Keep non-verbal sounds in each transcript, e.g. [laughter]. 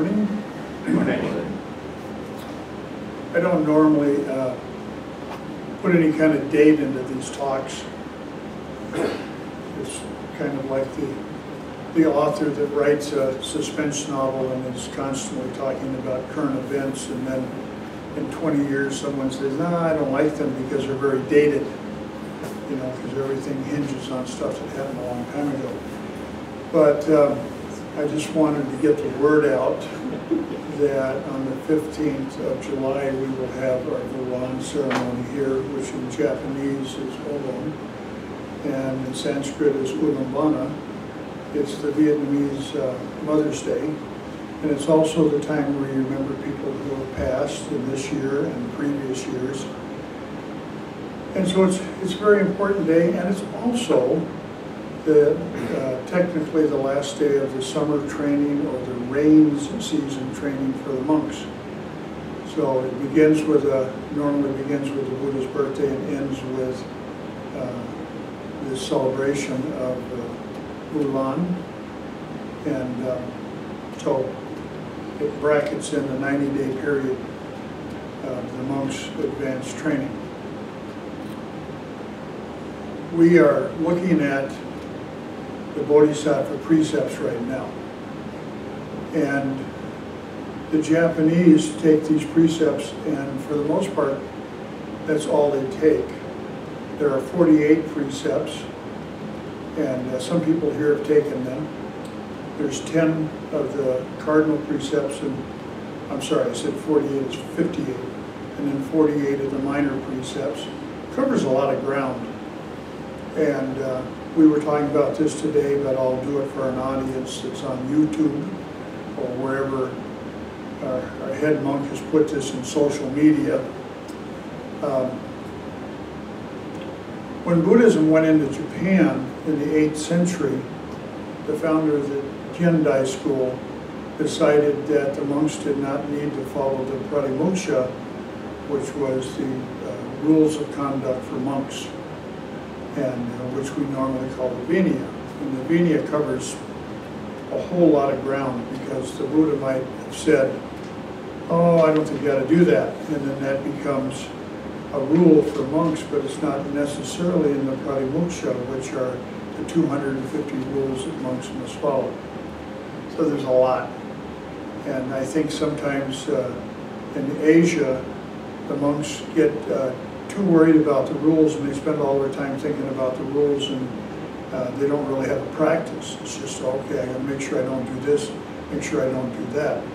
Morning. I don't normally uh, put any kind of date into these talks. It's kind of like the, the author that writes a suspense novel and is constantly talking about current events and then in 20 years someone says, no, I don't like them because they're very dated. You know, because everything hinges on stuff that happened a long time ago. But um, I just wanted to get the word out that on the 15th of July, we will have our Vu Lan ceremony here, which in Japanese is Obon, and in Sanskrit is Ulambana. It's the Vietnamese uh, Mother's Day, and it's also the time where you remember people who have passed in this year and previous years. And so it's, it's a very important day, and it's also the, uh, technically the last day of the summer training or the rains season training for the monks. So it begins with a, normally begins with the Buddha's birthday and ends with uh, the celebration of uh, Vu Lan. And uh, so it brackets in the 90-day period of the monks' advanced training. We are looking at the Bodhisattva precepts right now. And the Japanese take these precepts and for the most part, that's all they take. There are 48 precepts and uh, some people here have taken them. There's 10 of the cardinal precepts and, I'm sorry, I said 48, it's 58. And then 48 of the minor precepts. Covers a lot of ground. And uh, we were talking about this today, but I'll do it for an audience that's on YouTube or wherever our, our head monk has put this in social media. Um, when Buddhism went into Japan in the 8th century, the founder of the Tendai school decided that the monks did not need to follow the Pratimoksha, which was the uh, rules of conduct for monks and uh, which we normally call the Vinaya. And the Vinaya covers a whole lot of ground because the Buddha might have said, oh, I don't think you got to do that. And then that becomes a rule for monks, but it's not necessarily in the Pratimoksha, which are the 250 rules that monks must follow. So there's a lot. And I think sometimes uh, in Asia, the monks get uh, too worried about the rules and they spend all their time thinking about the rules and uh, they don't really have a practice. It's just, okay, I gotta make sure I don't do this, make sure I don't do that. [clears throat]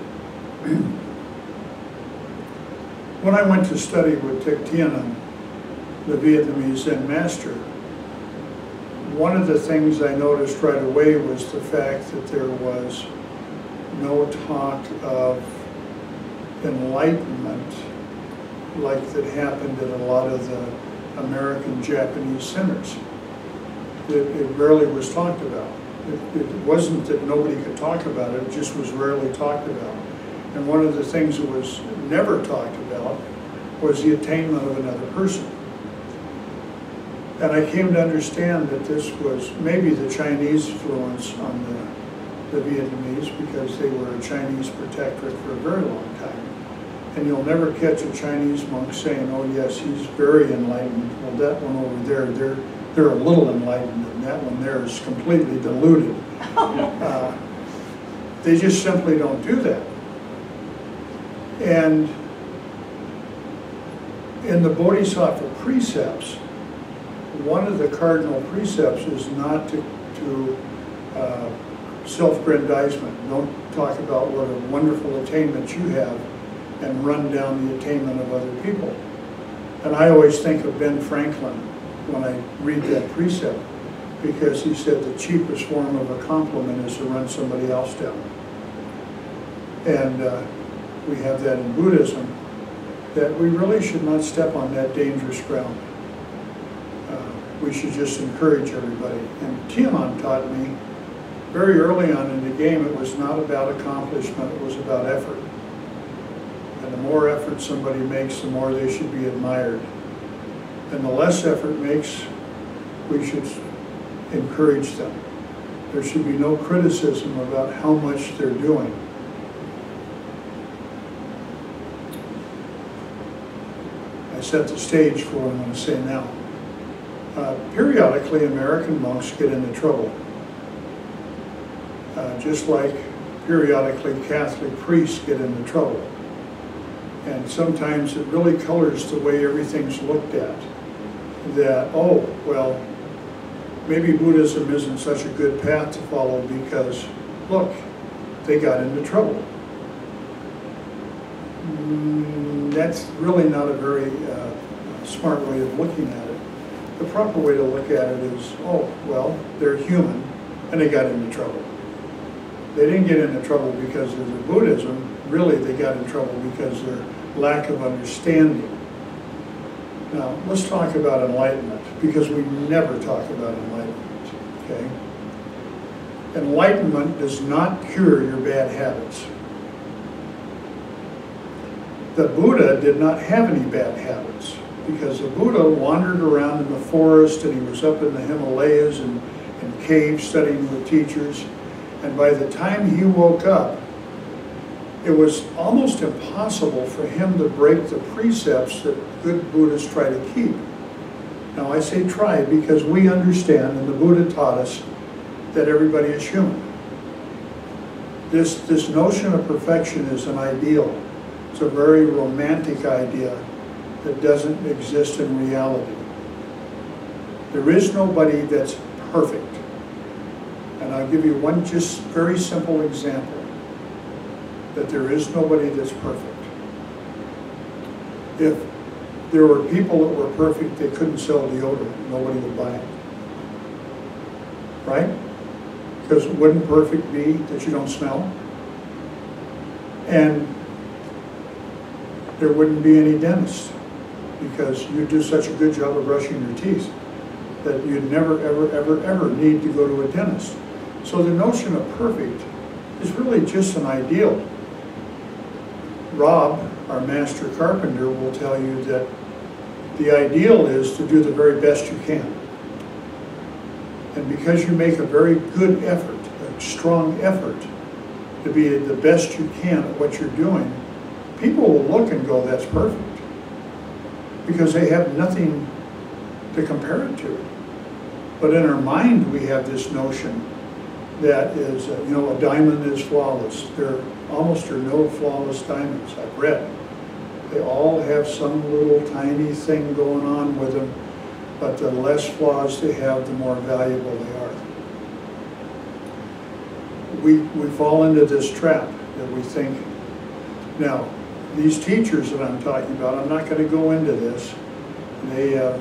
when I went to study with Thich Thien the Vietnamese Zen master, one of the things I noticed right away was the fact that there was no talk of enlightenment like that happened in a lot of the American Japanese centers. It, it rarely was talked about. It, it, wasn't that nobody could talk about it, it just was rarely talked about. And one of the things that was never talked about was the attainment of another person. And I came to understand that this was maybe the Chinese influence on the, the Vietnamese because they were a Chinese protectorate for a very long time. And you'll never catch a Chinese monk saying, oh yes, he's very enlightened. Well, that one over there, they're, they're a little enlightened, and that one there is completely deluded. [laughs] Uh, they just simply don't do that. And in the Bodhisattva precepts, one of the cardinal precepts is not to, to uh, self-grandizement. Don't talk about what a wonderful attainment you have and run down the attainment of other people. And I always think of Ben Franklin when I read that precept because he said the cheapest form of a compliment is to run somebody else down. And uh, we have that in Buddhism, that we really should not step on that dangerous ground. Uh, we should just encourage everybody. And Thien-An taught me very early on in the game, it was not about accomplishment, it was about effort. And the more effort somebody makes, the more they should be admired. And the less effort makes, we should encourage them. There should be no criticism about how much they're doing. I set the stage for what I'm going to say now. Uh, periodically, American monks get into trouble. Uh, just like periodically Catholic priests get into trouble. And sometimes it really colors the way everything's looked at. That, oh, well, maybe Buddhism isn't such a good path to follow because, look, they got into trouble. Mm, that's really not a very uh, smart way of looking at it. The proper way to look at it is, oh, well, they're human and they got into trouble. They didn't get into trouble because of Buddhism, really they got in trouble because their lack of understanding. Now, let's talk about enlightenment, because we never talk about enlightenment, okay? Enlightenment does not cure your bad habits. The Buddha did not have any bad habits because the Buddha wandered around in the forest and he was up in the Himalayas and in caves studying with teachers. And by the time he woke up, it was almost impossible for him to break the precepts that good Buddhists try to keep. Now I say try because we understand, and the Buddha taught us, that everybody is human. This, this notion of perfection is an ideal. It's a very romantic idea that doesn't exist in reality. There is nobody that's perfect. And I'll give you one just very simple example that there is nobody that's perfect. If there were people that were perfect, they couldn't sell deodorant, nobody would buy it. Right? Because wouldn't perfect be that you don't smell? And there wouldn't be any dentists because you do such a good job of brushing your teeth that you'd never, ever, ever, ever need to go to a dentist. So the notion of perfect is really just an ideal. Rob, our master carpenter, will tell you that the ideal is to do the very best you can. And because you make a very good effort, a strong effort, to be the best you can at what you're doing, people will look and go, that's perfect. Because they have nothing to compare it to. But in our mind, we have this notion that is, you know, a diamond is flawless. There almost are no flawless diamonds. I've read. They all have some little tiny thing going on with them, but the less flaws they have, the more valuable they are. We, we fall into this trap that we think, now, these teachers that I'm talking about, I'm not going to go into this. They, uh,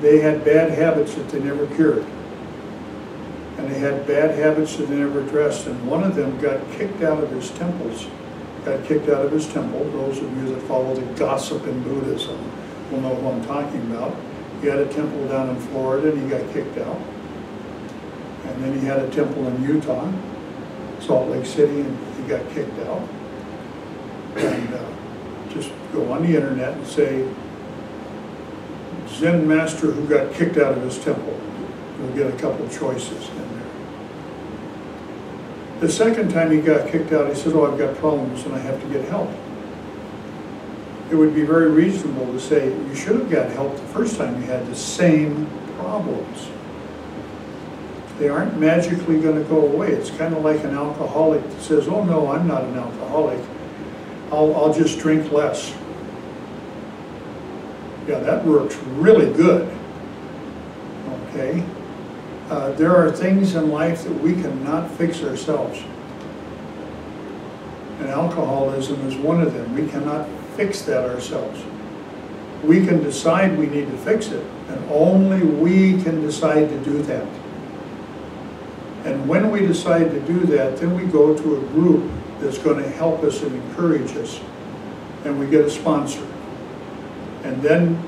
they had bad habits that they never cured and they had bad habits that they never addressed. And one of them got kicked out of his temples, got kicked out of his temple. Those of you that follow the gossip in Buddhism will know what I'm talking about. He had a temple down in Florida and he got kicked out. And then he had a temple in Utah, Salt Lake City, and he got kicked out. And uh, just go on the internet and say, Zen master who got kicked out of his temple. You'll get a couple choices. The second time he got kicked out, he said, oh, I've got problems and I have to get help. It would be very reasonable to say, you should have got help the first time you had the same problems. They aren't magically going to go away. It's kind of like an alcoholic that says, oh no, I'm not an alcoholic. I'll, I'll just drink less. Yeah, that works really good. Okay? Uh, there are things in life that we cannot fix ourselves. And alcoholism is one of them. We cannot fix that ourselves. We can decide we need to fix it, and only we can decide to do that. And when we decide to do that, then we go to a group that's going to help us and encourage us, and we get a sponsor. And then,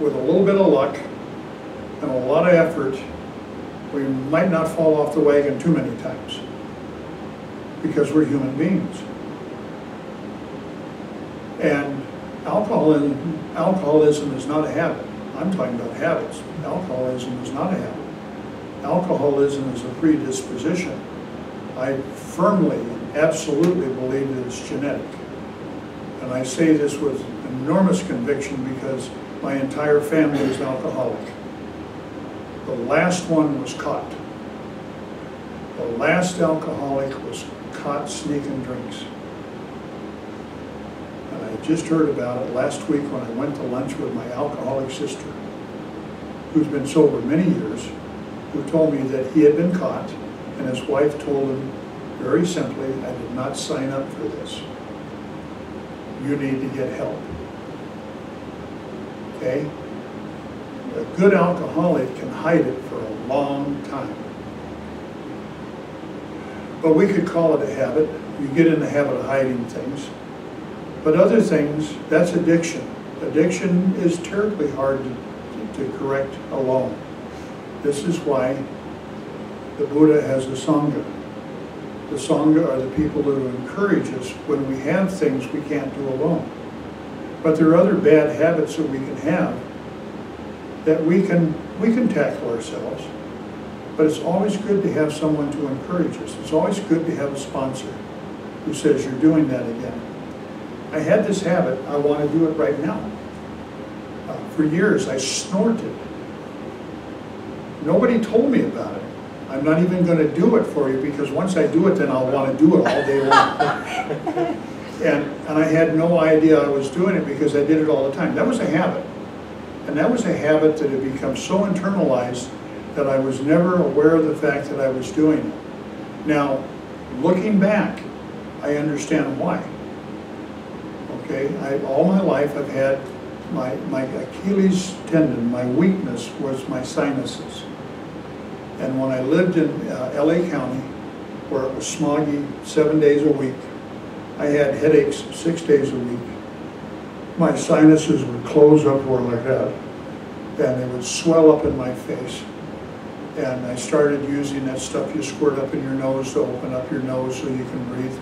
with a little bit of luck and a lot of effort, we might not fall off the wagon too many times because we're human beings. And alcoholism, alcoholism is not a habit. I'm talking about habits. Alcoholism is not a habit. Alcoholism is a predisposition. I firmly, absolutely believe that it's genetic. And I say this with enormous conviction because my entire family is alcoholic. The last one was caught. The last alcoholic was caught sneaking drinks. And I just heard about it last week when I went to lunch with my alcoholic sister, who's been sober many years, who told me that he had been caught and his wife told him very simply, I did not sign up for this. You need to get help. Okay? A good alcoholic can hide it for a long time. But we could call it a habit. You get in the habit of hiding things. But other things, that's addiction. Addiction is terribly hard to, to correct alone. This is why the Buddha has a Sangha. The Sangha are the people who encourage us when we have things we can't do alone. But there are other bad habits that we can have that we can, we can tackle ourselves. But it's always good to have someone to encourage us. It's always good to have a sponsor who says, you're doing that again. I had this habit, I want to do it right now. Uh, for years, I snorted. Nobody told me about it. I'm not even going to do it for you because once I do it, then I'll want to do it all day long. [laughs] and, and I had no idea I was doing it because I did it all the time. That was a habit. And that was a habit that had become so internalized that I was never aware of the fact that I was doing it. Now, looking back, I understand why. Okay, I, all my life I've had my, my Achilles tendon, my weakness was my sinuses. And when I lived in uh, LA County, where it was smoggy seven days a week, I had headaches six days a week. My sinuses would close up upward like that, and they would swell up in my face. And I started using that stuff you squirt up in your nose to open up your nose so you can breathe.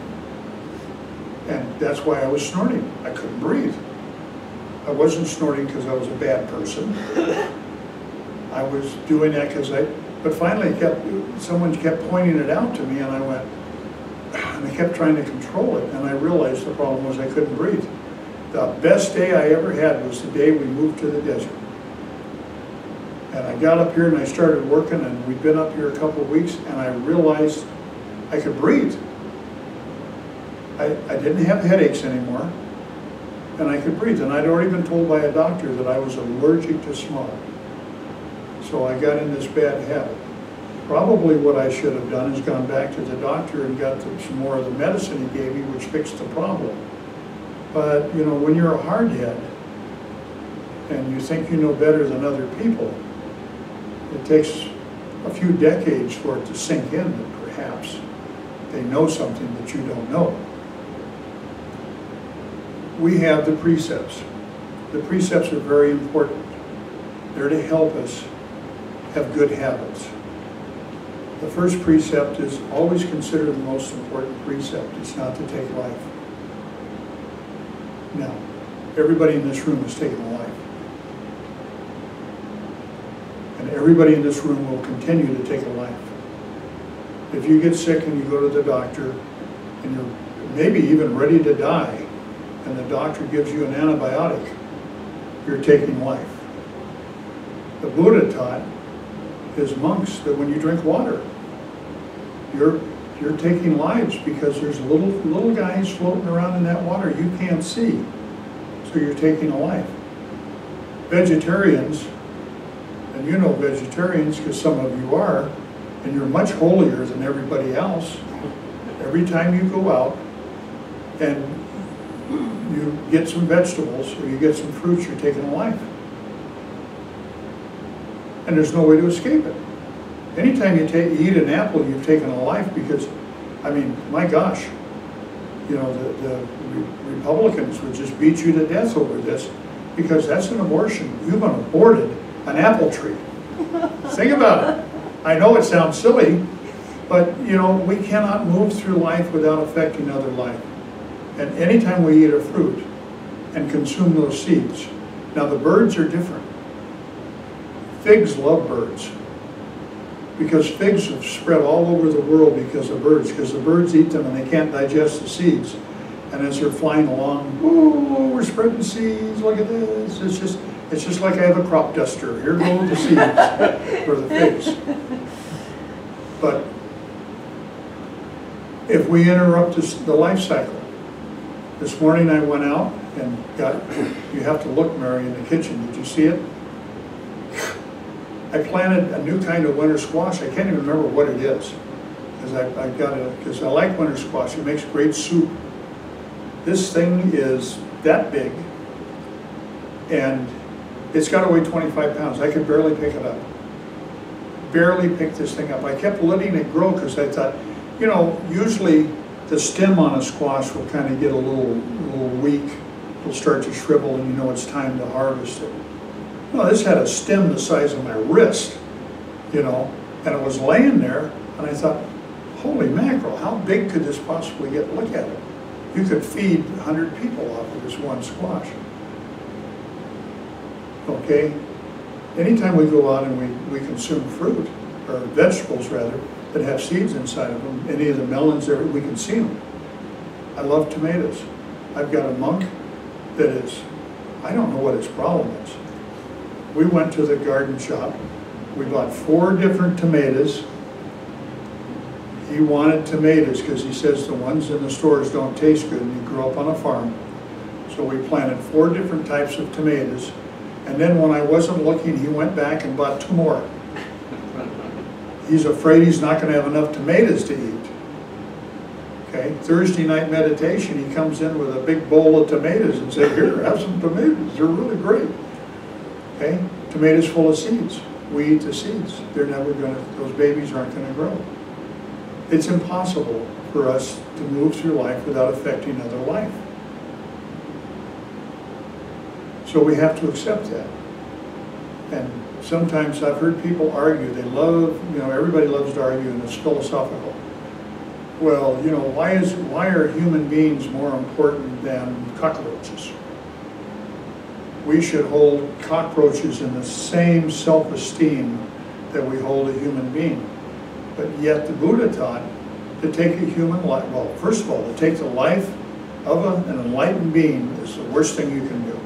And that's why I was snorting. I couldn't breathe. I wasn't snorting because I was a bad person. I was doing that because I but finally, kept, someone kept pointing it out to me, and I went, and I kept trying to control it, and I realized the problem was I couldn't breathe. The best day I ever had was the day we moved to the desert. And I got up here and I started working, and we'd been up here a couple of weeks, and I realized I could breathe. I, I didn't have headaches anymore, and I could breathe. And I'd already been told by a doctor that I was allergic to smoke. So I got in this bad habit. Probably what I should have done is gone back to the doctor and got some more of the medicine he gave me, which fixed the problem. But, you know, when you're a hardhead and you think you know better than other people, it takes a few decades for it to sink in that perhaps they know something that you don't know. We have the precepts. The precepts are very important. They're to help us have good habits. The first precept is always consider the most important precept. It's not to take life. Now, everybody in this room has taken a life. And everybody in this room will continue to take a life. If you get sick and you go to the doctor and you're maybe even ready to die and the doctor gives you an antibiotic, you're taking life. The Buddha taught his monks that when you drink water, you're you're taking lives because there's little little guys floating around in that water you can't see. So you're taking a life. Vegetarians, and you know vegetarians because some of you are, and you're much holier than everybody else. Every time you go out and you get some vegetables or you get some fruits, you're taking a life and there's no way to escape it. Anytime you take, eat an apple, you've taken a life because, I mean, my gosh, you know, the, the Republicans would just beat you to death over this because that's an abortion. You've aborted an apple tree. Think about it. I know it sounds silly, but you know, we cannot move through life without affecting other life. And anytime we eat a fruit and consume those seeds, now the birds are different. Figs love birds because figs have spread all over the world because of birds, because the birds eat them and they can't digest the seeds. And as they're flying along, ooh, we're spreading seeds, look at this. It's just, it's just like I have a crop duster. Here go the seeds for the figs. But if we interrupt this, the life cycle, this morning I went out and got, you have to look, Mary, in the kitchen. Did you see it? I planted a new kind of winter squash. I can't even remember what it is. Because I, I got it, because I like winter squash. It makes great soup. This thing is that big. And it's got to weigh 25 pounds. I could barely pick it up. Barely pick this thing up. I kept letting it grow because I thought, you know, usually the stem on a squash will kind of get a little, a little weak. It'll start to shrivel and you know it's time to harvest it. No, this had a stem the size of my wrist, you know, and it was laying there, and I thought, holy mackerel, how big could this possibly get? Look at it. You could feed 100 people off of this one squash. Okay? Anytime we go out and we, we consume fruit, or vegetables rather, that have seeds inside of them, any of the melons, there, we can see them. I love tomatoes. I've got a monk that is, I don't know what its problem is. We went to the garden shop. We bought four different tomatoes. He wanted tomatoes because he says the ones in the stores don't taste good and he grew up on a farm. So we planted four different types of tomatoes. And then when I wasn't looking, he went back and bought two more. He's afraid he's not going to have enough tomatoes to eat. Okay, Thursday night meditation, he comes in with a big bowl of tomatoes and says, here, have some tomatoes, they're really great. Okay, tomatoes full of seeds. We eat the seeds. They're never going to, those babies aren't going to grow. It's impossible for us to move through life without affecting other life. So we have to accept that. And sometimes I've heard people argue, they love, you know, everybody loves to argue and it's philosophical. Well, you know, why is why are human beings more important than cockroaches? We should hold cockroaches in the same self-esteem that we hold a human being. But yet the Buddha taught to take a human life, well, first of all, to take the life of a, an enlightened being is the worst thing you can do.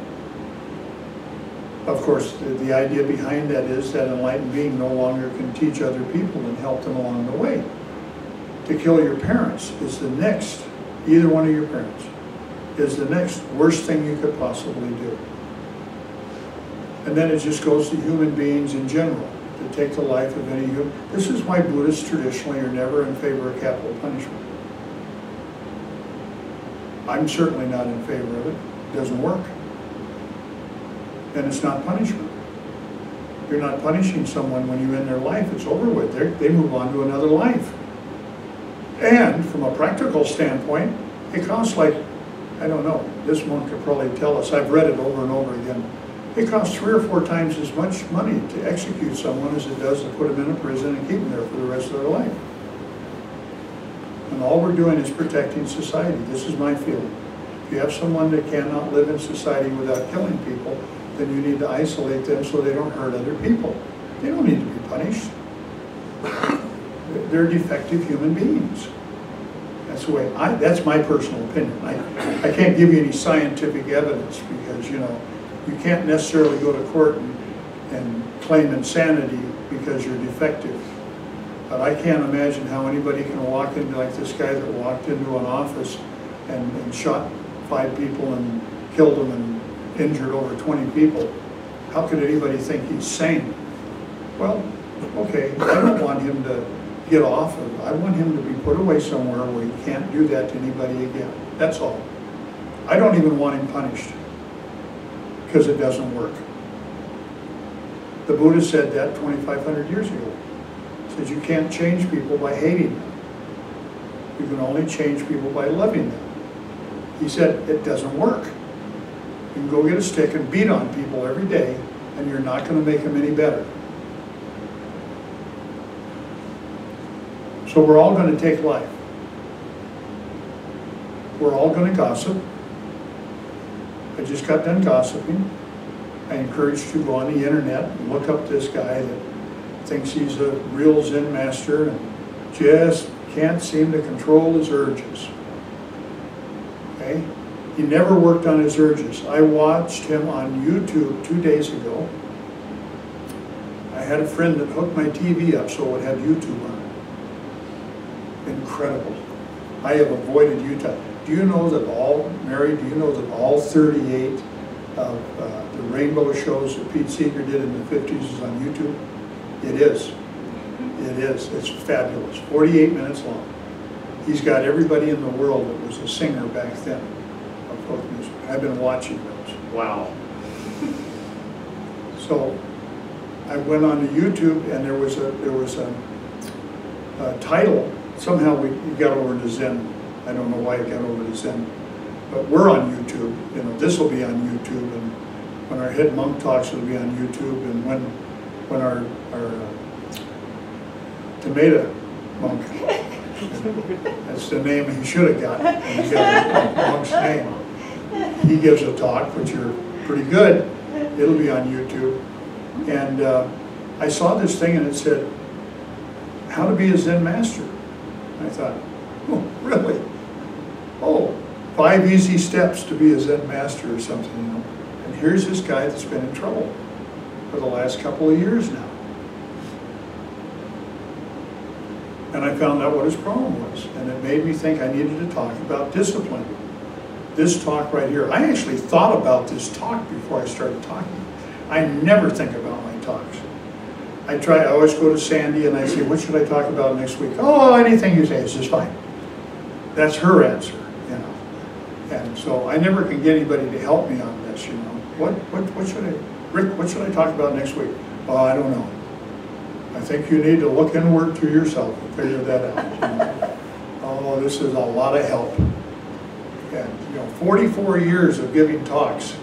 Of course, the, the idea behind that is that enlightened being no longer can teach other people and help them along the way. To kill your parents is the next, either one of your parents, is the next worst thing you could possibly do. And then it just goes to human beings in general, to take the life of any human. This is why Buddhists traditionally are never in favor of capital punishment. I'm certainly not in favor of it. It doesn't work. And it's not punishment. You're not punishing someone when you end their life. It's over with. They're, they move on to another life. And from a practical standpoint, it costs like, I don't know, this monk could probably tell us, I've read it over and over again. It costs three or four times as much money to execute someone as it does to put them in a prison and keep them there for the rest of their life. And all we're doing is protecting society. This is my feeling. If you have someone that cannot live in society without killing people, then you need to isolate them so they don't hurt other people. They don't need to be punished. They're defective human beings. That's the way I, that's my personal opinion. I, I can't give you any scientific evidence because, you know, you can't necessarily go to court and, and claim insanity because you're defective. But I can't imagine how anybody can walk into, like this guy that walked into an office and, and shot five people and killed them and injured over 20 people. How could anybody think he's sane? Well, okay, I don't want him to get off of, I want him to be put away somewhere where he can't do that to anybody again. That's all. I don't even want him punished because it doesn't work. The Buddha said that 2,500 years ago. He said you can't change people by hating them. You can only change people by loving them. He said it doesn't work. You can go get a stick and beat on people every day and you're not going to make them any better. So we're all going to take life. We're all going to gossip. I just got done gossiping. I encourage you to go on the internet and look up this guy that thinks he's a real Zen master and just can't seem to control his urges. Okay? He never worked on his urges. I watched him on YouTube two days ago. I had a friend that hooked my TV up so it have YouTube on it. Incredible. I have avoided YouTube. Do you know that all, Mary, do you know that all 38 of uh, the rainbow shows that Pete Seeger did in the 50s is on YouTube? It is. It is. It's fabulous. 48 minutes long. He's got everybody in the world that was a singer back then of folk music. I've been watching those. Wow. So I went on to YouTube and there was a there was a, a title. Somehow we got over to Zen. I don't know why it got over to Zen, but we're on YouTube. You know, this will be on YouTube, and when our head monk talks, it'll be on YouTube, and when when our our uh, tomato monk. [laughs] That's the name he should have gotten. He got monk's name. He gives a talk, which are pretty good. It'll be on YouTube. And uh, I saw this thing and it said, how to be a Zen master. I thought, oh, really? Five easy steps to be a Zen master or something, you know. And here's this guy that's been in trouble for the last couple of years now. And I found out what his problem was. And it made me think I needed to talk about discipline. This talk right here. I actually thought about this talk before I started talking. I never think about my talks. I try, I always go to Sandy and I say, what should I talk about next week? Oh, anything you say is just fine. That's her answer. And so I never can get anybody to help me on this, you know. What, what, what should I, Rick, what should I talk about next week? Oh, I don't know. I think you need to look inward to yourself and figure that out. You know? [laughs] Oh, this is a lot of help. And, you know, 44 years of giving talks,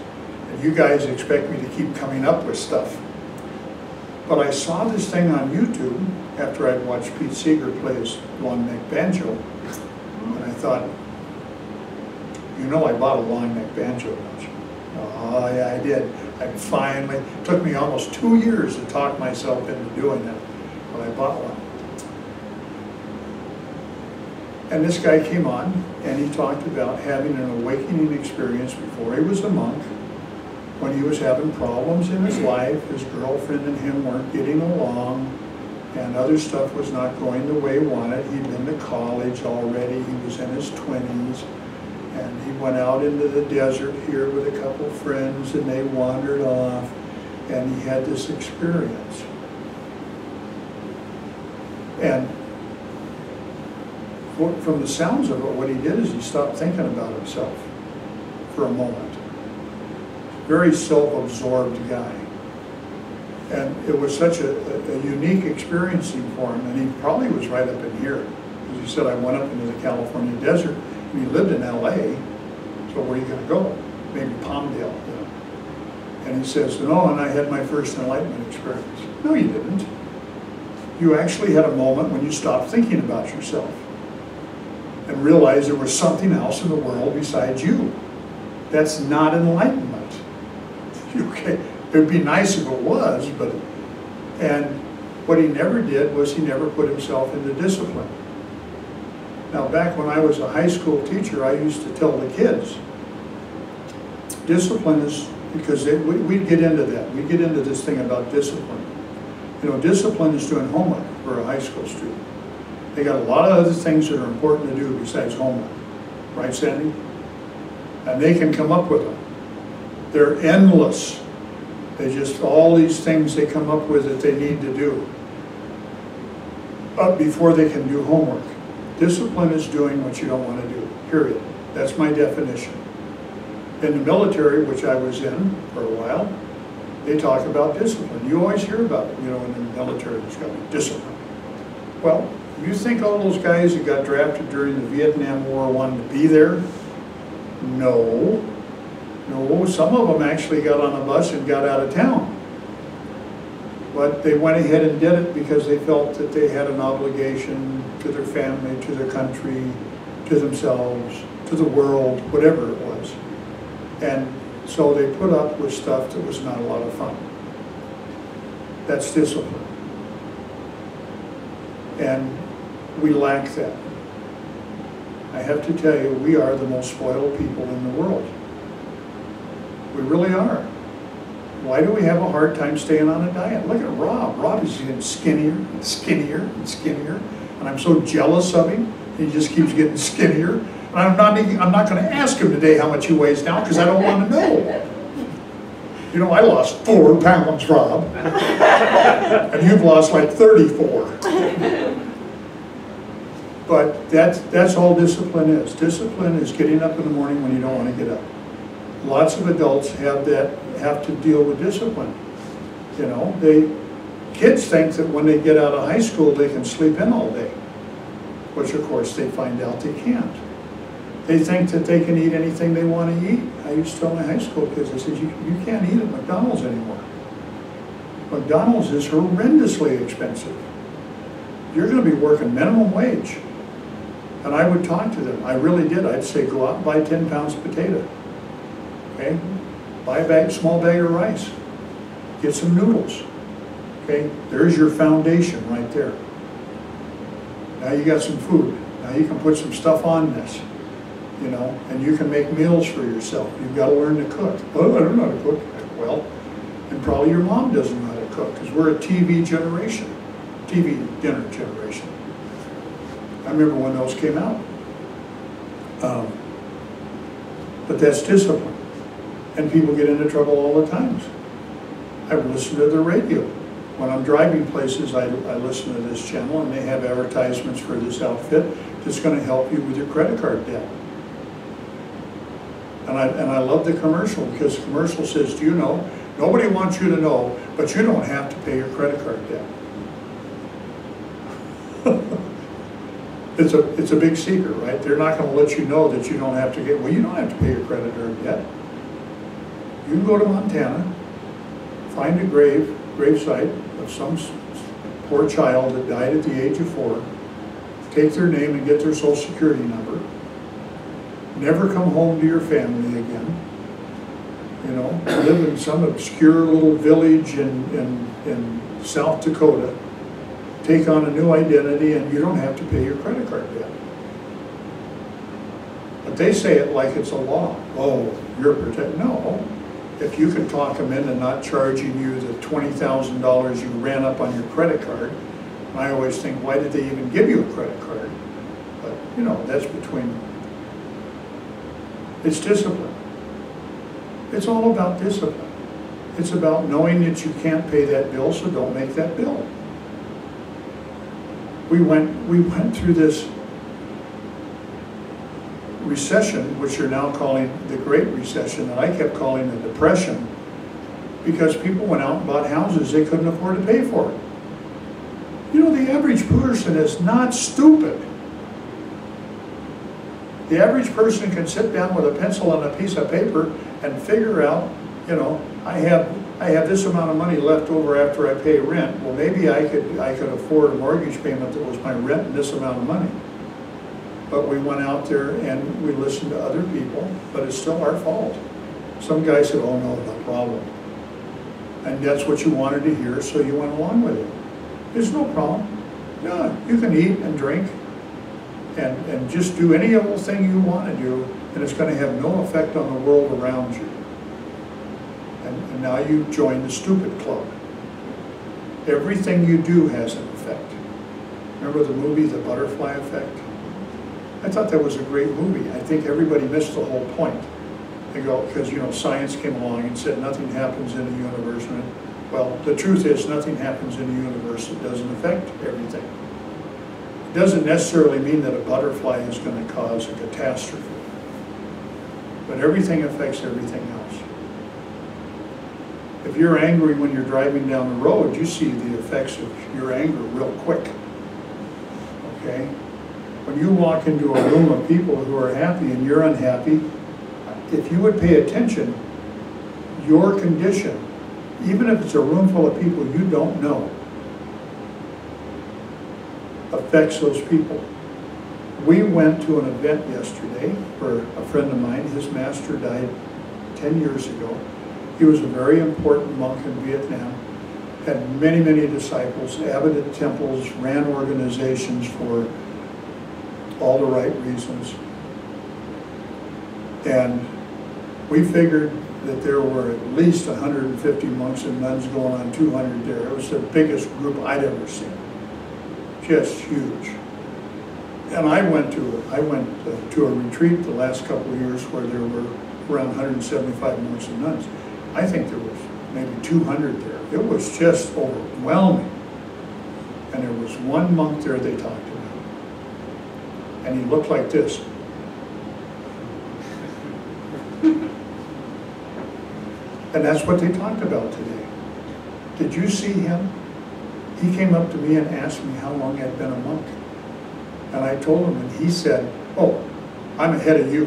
and you guys expect me to keep coming up with stuff. But I saw this thing on YouTube after I'd watched Pete Seeger play his long neck banjo, and I thought, you know I bought a long neck banjo, don't? Oh, yeah, I did. I finally, it took me almost two years to talk myself into doing that, but I bought one. And this guy came on and he talked about having an awakening experience before he was a monk, when he was having problems in his life, his girlfriend and him weren't getting along, and other stuff was not going the way he wanted. He'd been to college already, he was in his 20s, and he went out into the desert here with a couple friends and they wandered off, and he had this experience. And from the sounds of it, what he did is he stopped thinking about himself for a moment. Very self-absorbed guy. And it was such a, a, unique experiencing for him, and he probably was right up in here. As he said, I went up into the California desert, he lived in L.A., so where are you going to go? Maybe Palmdale, you know. And he says, no, and I had my first enlightenment experience. No, you didn't. You actually had a moment when you stopped thinking about yourself and realized there was something else in the world besides you. That's not enlightenment. [laughs] Okay, it would be nice if it was, but, and what he never did was he never put himself into discipline. Now back when I was a high school teacher, I used to tell the kids, discipline is, because we, we'd get into that, we'd get into this thing about discipline. You know, discipline is doing homework for a high school student. They got a lot of other things that are important to do besides homework. Right, Sandy? And they can come up with them. They're endless. They just, all these things they come up with that they need to do up before they can do homework. Discipline is doing what you don't want to do, period. That's my definition. In the military, which I was in for a while, they talk about discipline. You always hear about it, you know, in the military, there's got to be discipline. Well, you think all those guys that got drafted during the Vietnam War wanted to be there? No. No, some of them actually got on a bus and got out of town. But they went ahead and did it because they felt that they had an obligation to their family, to their country, to themselves, to the world, whatever it was. And so they put up with stuff that was not a lot of fun. That's discipline. And we lack that. I have to tell you, we are the most spoiled people in the world. We really are. Why do we have a hard time staying on a diet? Look at Rob. Rob is getting skinnier and skinnier and skinnier. And I'm so jealous of him. He just keeps getting skinnier. And I'm not, I'm not going to ask him today how much he weighs now because I don't want to know. You know, I lost four pounds, Rob. and you've lost like 34. But that's, that's all discipline is. Discipline is getting up in the morning when you don't want to get up. Lots of adults have that, have to deal with discipline. You know, they, kids think that when they get out of high school, they can sleep in all day, which of course they find out they can't. They think that they can eat anything they want to eat. I used to tell my high school kids, I said, you, you can't eat at McDonald's anymore. McDonald's is horrendously expensive. You're going to be working minimum wage. And I would talk to them. I really did. I'd say, go out and buy 10 pounds of potato. Okay? Buy a bag, small bag of rice. Get some noodles. Okay? There's your foundation right there. Now you got some food. Now you can put some stuff on this. You know, and you can make meals for yourself. You've got to learn to cook. Oh, I don't know how to cook. Well, and probably your mom doesn't know how to cook because we're a TV generation, TV dinner generation. I remember when those came out. Um, but that's discipline. And people get into trouble all the times. I listen to the radio. When I'm driving places, I, I listen to this channel and they have advertisements for this outfit that's going to help you with your credit card debt. And I, and I love the commercial because the commercial says, do you know, nobody wants you to know, but you don't have to pay your credit card debt. [laughs] it's a it's a big secret, right? They're not going to let you know that you don't have to get. Well, you don't have to pay your credit card debt. You can go to Montana, find a grave grave site of some poor child that died at the age of four, take their name and get their social security number. Never come home to your family again. You know, live in some obscure little village in, in, in South Dakota take on a new identity and you don't have to pay your credit card debt. But they say it like it's a law. Oh, you're protected. No. If you can talk them into not charging you the $20,000 you ran up on your credit card, I always think, why did they even give you a credit card? But, you know, that's between, it's discipline. It's all about discipline. It's about knowing that you can't pay that bill, so don't make that bill we went, we went through this recession, which you're now calling the Great Recession, that I kept calling the Depression, because people went out and bought houses they couldn't afford to pay for. You know, the average person is not stupid. The average person can sit down with a pencil and a piece of paper and figure out, you know, I have I have this amount of money left over after I pay rent. Well, maybe I could, I could afford a mortgage payment that was my rent and this amount of money. But we went out there and we listened to other people, but it's still our fault. Some guy said, oh no, no problem. And that's what you wanted to hear, so you went along with it. There's no problem. Yeah, you can eat and drink and, and just do any old thing you want to do, and it's going to have no effect on the world around you and, and now you join the stupid club. Everything you do has an effect. Remember the movie, The Butterfly Effect? I thought that was a great movie. I think everybody missed the whole point. They go, because, you know, science came along and said nothing happens in the universe. And, well, the truth is nothing happens in the universe that doesn't affect everything. It doesn't necessarily mean that a butterfly is going to cause a catastrophe. But everything affects everything else. If you're angry when you're driving down the road, you see the effects of your anger real quick. Okay? When you walk into a room of people who are happy and you're unhappy, if you would pay attention, your condition, even if it's a room full of people you don't know, affects those people. We went to an event yesterday for a friend of mine, his master died 10 years ago, he was a very important monk in Vietnam, had many, many disciples, abboted temples, ran organizations for all the right reasons. And we figured that there were at least 150 monks and nuns going on 200 there. It was the biggest group I'd ever seen. Just huge. And I went to I went uh, to a retreat the last couple of years where there were around 175 monks and nuns. I think there was maybe 200 there. It was just overwhelming. And there was one monk there they talked. And he looked like this. And that's what they talked about today. Did you see him? He came up to me and asked me how long I'd been a monk. And I told him, and he said, Oh, I'm ahead of you.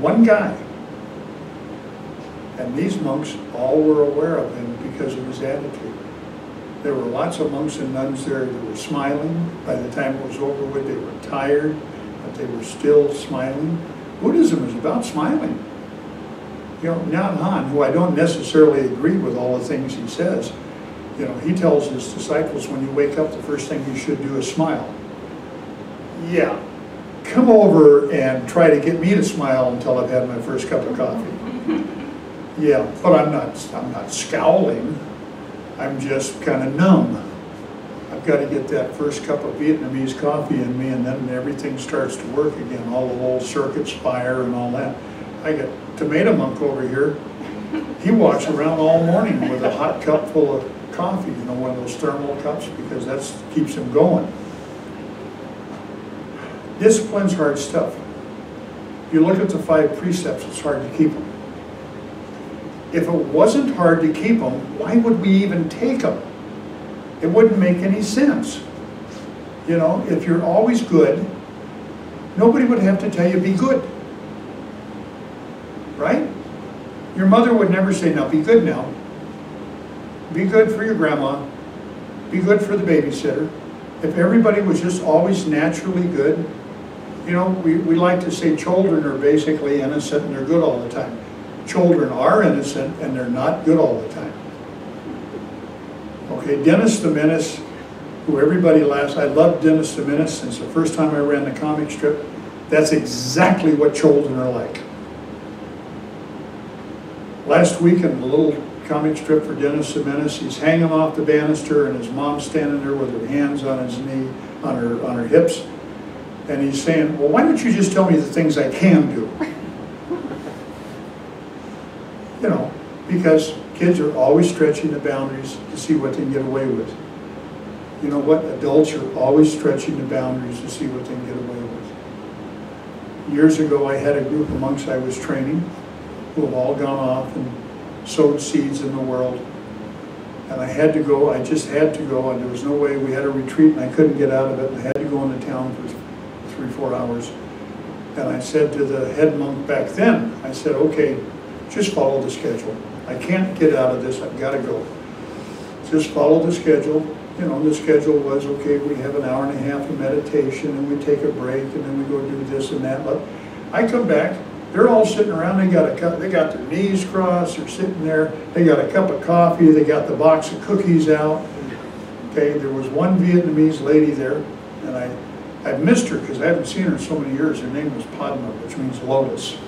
One guy. And these monks all were aware of him because of his attitude. There were lots of monks and nuns there that were smiling. By the time it was over with, they were tired, but they were still smiling. Buddhism is about smiling. You know, Nhat Hanh, who I don't necessarily agree with all the things he says, you know, he tells his disciples when you wake up, the first thing you should do is smile. Yeah, come over and try to get me to smile until I've had my first cup of coffee. [laughs] Yeah, but I'm not, I'm not scowling. I'm just kind of numb. I've got to get that first cup of Vietnamese coffee in me and then everything starts to work again. All the old circuits fire and all that. I got tomato monk over here. He walks around all morning with a hot cup full of coffee, you know, one of those thermal cups, because that keeps him going. Discipline's hard stuff. You look at the five precepts, it's hard to keep them. If it wasn't hard to keep them, why would we even take them? It wouldn't make any sense. You know, if you're always good, nobody would have to tell you be good. Right? Your mother would never say, now be good now. Be good for your grandma. Be good for the babysitter. If everybody was just always naturally good, you know, we, we like to say children are basically innocent and they're good all the time. Children are innocent and they're not good all the time. Okay, Dennis the Menace, who everybody laughs, I love Dennis the Menace since the first time I ran the comic strip. That's exactly what children are like. Last week in the little comic strip for Dennis the Menace, he's hanging off the banister and his mom's standing there with her hands on his knee, on her, on her hips. And he's saying, well, why don't you just tell me the things I can do? You know, because kids are always stretching the boundaries to see what they can get away with. You know what? Adults are always stretching the boundaries to see what they can get away with. Years ago, I had a group of monks I was training who have all gone off and sowed seeds in the world. And I had to go, I just had to go, and there was no way, we had a retreat and I couldn't get out of it, I had to go into town for three, four hours. And I said to the head monk back then, I said, okay, just follow the schedule. I can't get out of this, I've got to go. Just follow the schedule. You know, the schedule was, okay, we have an hour and a half of meditation, and we take a break, and then we go do this and that. But I come back, they're all sitting around, they got a they got their knees crossed, they're sitting there, they got a cup of coffee, they got the box of cookies out. Okay, there was one Vietnamese lady there, and I, I missed her because I haven't seen her in so many years. Her name was Padma, which means lotus.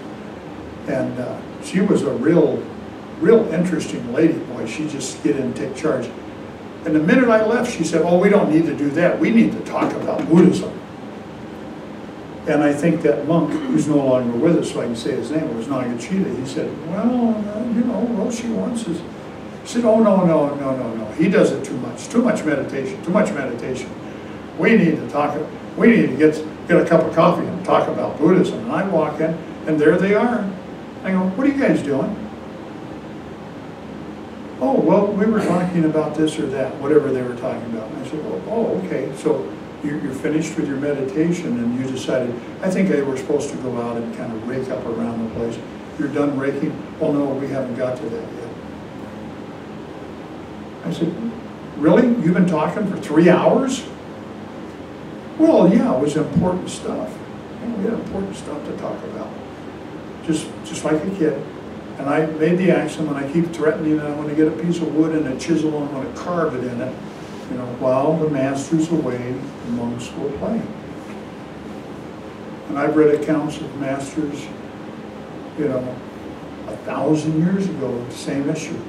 And uh, she was a real, real interesting lady. Boy, she just get in and take charge. And the minute I left, she said, oh, we don't need to do that. We need to talk about Buddhism. And I think that monk, who's no longer with us, so I can say his name, was Nagachita. He said, well, uh, you know, all she wants is, he said, oh, no, no, no, no, no. He does it too much, too much meditation, too much meditation. We need to talk, we need to get, get a cup of coffee and talk about Buddhism. And I walk in, and there they are. I go, what are you guys doing? Oh, well, we were talking about this or that, whatever they were talking about. And I said, oh, oh okay, so you're, you're finished with your meditation and you decided, I think they were supposed to go out and kind of rake up around the place. You're done raking? Oh, no, we haven't got to that yet. I said, really? You've been talking for three hours? Well, yeah, it was important stuff. Know, we had important stuff to talk about. Just, just like a kid. And I made the axiom, and I keep threatening that I'm going to get a piece of wood and a chisel and I'm going to carve it in it. You know, while the master's away, the monks will play. And I've read accounts of masters, you know, a thousand years ago, the same issue.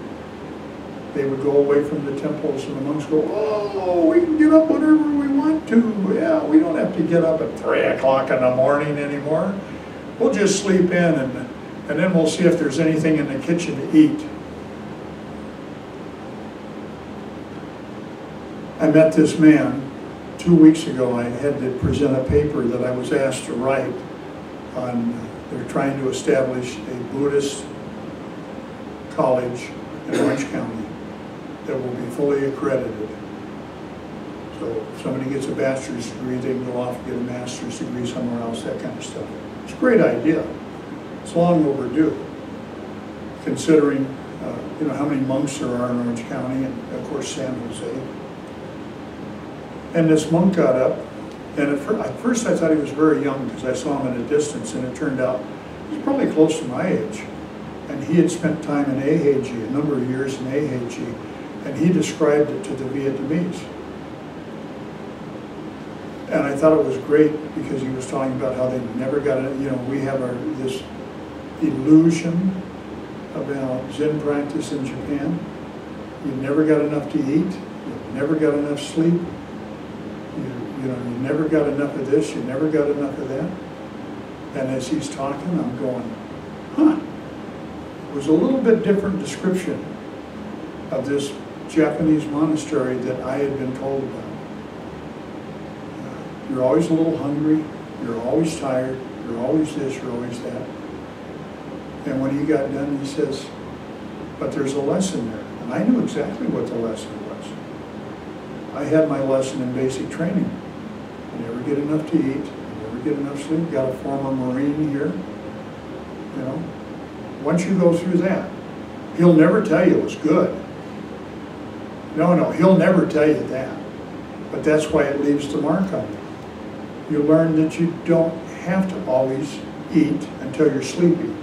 They would go away from the temples and the monks go, oh, we can get up whenever we want to. Yeah, we don't have to get up at three o'clock in the morning anymore. We'll just sleep in and, and then we'll see if there's anything in the kitchen to eat. I met this man two weeks ago. I had to present a paper that I was asked to write on, they're trying to establish a Buddhist college in Orange County that will be fully accredited. So if somebody gets a bachelor's degree, they can go off and get a master's degree somewhere else, that kind of stuff. It's a great idea. It's long overdue, considering, uh, you know, how many monks there are in Orange County and, of course, San Jose. And this monk got up, and at, fir at first I thought he was very young because I saw him at a distance, and it turned out he's probably close to my age. And he had spent time in Eiheiji, a number of years in Eiheiji, and he described it to the Vietnamese. And I thought it was great because he was talking about how they never got it, you know, we have our, this illusion about Zen practice in Japan. You never got enough to eat, you never got enough sleep, you, you know, you never got enough of this, you never got enough of that. And as he's talking, I'm going, huh. It was a little bit different description of this Japanese monastery that I had been told about. You're always a little hungry, you're always tired, you're always this, you're always that. And when he got done, he says, but there's a lesson there. And I knew exactly what the lesson was. I had my lesson in basic training. You never get enough to eat, you never get enough sleep. Got a former Marine here, you know. Once you go through that, he'll never tell you it's good. No, no, he'll never tell you that. But that's why it leaves the mark on you. You learn that you don't have to always eat until you're sleepy.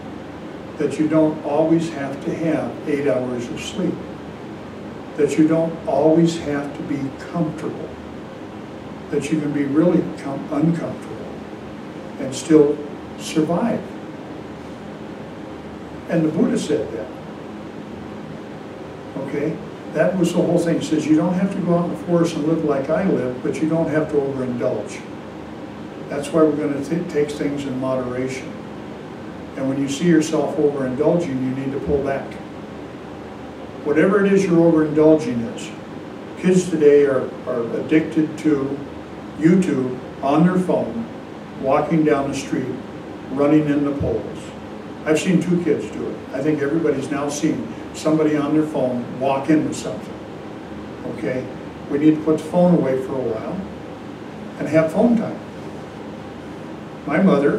That you don't always have to have eight hours of sleep. That you don't always have to be comfortable. That you can be really uncomfortable and still survive. And the Buddha said that. Okay? That was the whole thing. He says you don't have to go out in the forest and live like I live, but you don't have to overindulge. That's why we're going to take things in moderation. And when you see yourself overindulging, you need to pull back. Whatever it is you're overindulging is. Kids today are, are addicted to YouTube on their phone, walking down the street, running in the poles. I've seen two kids do it. I think everybody's now seen somebody on their phone walk into something. Okay? We need to put the phone away for a while and have phone time. My mother,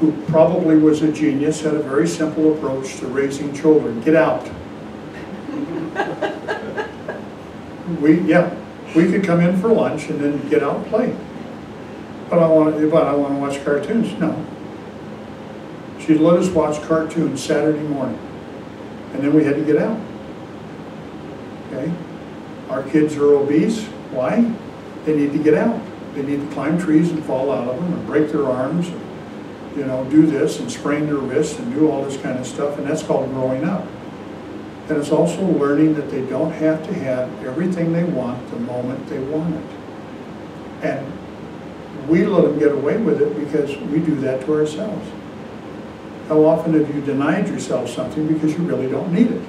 who probably was a genius, had a very simple approach to raising children. Get out. We, yeah, we could come in for lunch and then get out and play. But I want, to, but I want to watch cartoons. No. She'd let us watch cartoons Saturday morning. And then we had to get out. Okay? Our kids are obese. Why? They need to get out. They need to climb trees and fall out of them and break their arms and, you know, do this and sprain their wrists and do all this kind of stuff. And that's called growing up. And it's also learning that they don't have to have everything they want the moment they want it. And we let them get away with it because we do that to ourselves. How often have you denied yourself something because you really don't need it?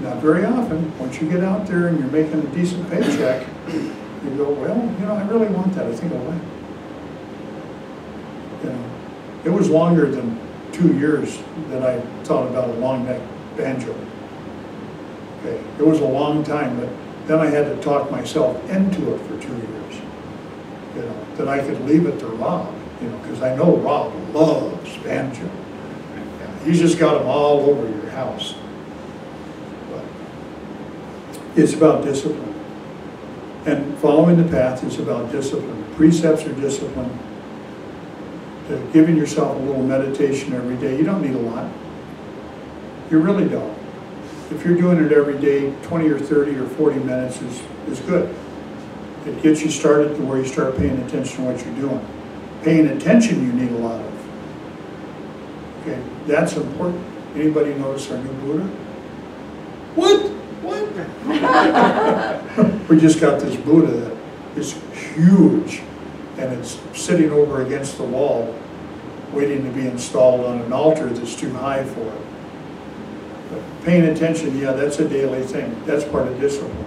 Not very often. Once you get out there and you're making a decent paycheck, you go, well, you know, I really want that. I think I'll win. You know, it was longer than two years that I thought about a long neck banjo. Okay, it was a long time, but then I had to talk myself into it for two years. You know, that I could leave it to Rob you know, because I know Rob loves banjo. Yeah, he's just got them all over your house. But it's about discipline. And following the path is about discipline. Precepts are discipline. Giving yourself a little meditation every day. You don't need a lot. You really don't. if you're doing it every day, 20 or 30 or 40 minutes is, is good. It gets you started to where you start paying attention to what you're doing. Paying attention you need a lot of. Okay, that's important. Anybody notice our new Buddha? What? What? [laughs] We just got this Buddha that is huge and it's sitting over against the wall, waiting to be installed on an altar that's too high for it. But Paying attention, yeah, that's a daily thing. That's part of discipline.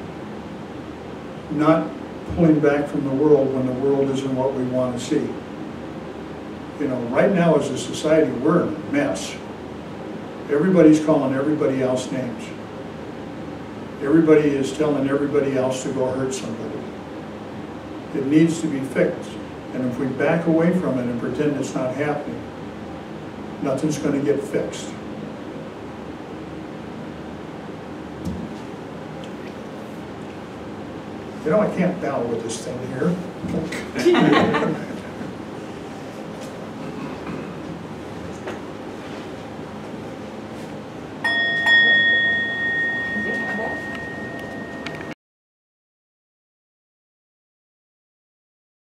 Not pulling back from the world when the world isn't what we want to see. You know, right now as a society, we're a mess. Everybody's calling everybody else names. Everybody is telling everybody else to go hurt somebody. It needs to be fixed. And if we back away from it and pretend it's not happening, nothing's going to get fixed. You know, I can't battle with this thing here. [laughs] [laughs]